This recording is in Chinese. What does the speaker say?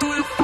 tuyệt